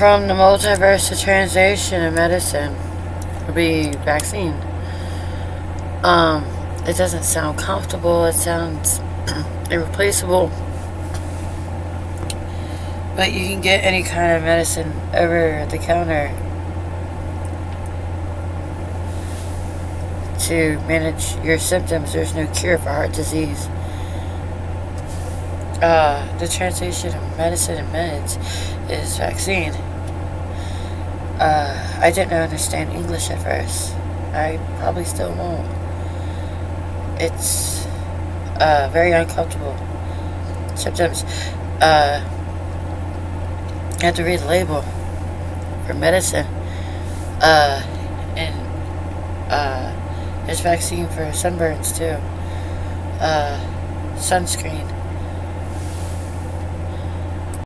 from the multiverse to translation of medicine would be vaccine. Um, it doesn't sound comfortable. It sounds irreplaceable. But you can get any kind of medicine over the counter to manage your symptoms. There's no cure for heart disease. Uh, the translation of medicine and meds is vaccine. Uh, I didn't understand English at first. I probably still won't. It's uh, very uncomfortable. Symptoms. Uh, I have to read the label for medicine. Uh, and uh, there's vaccine for sunburns too. Uh, sunscreen.